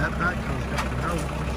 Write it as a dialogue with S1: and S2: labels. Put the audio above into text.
S1: that back comes down the road.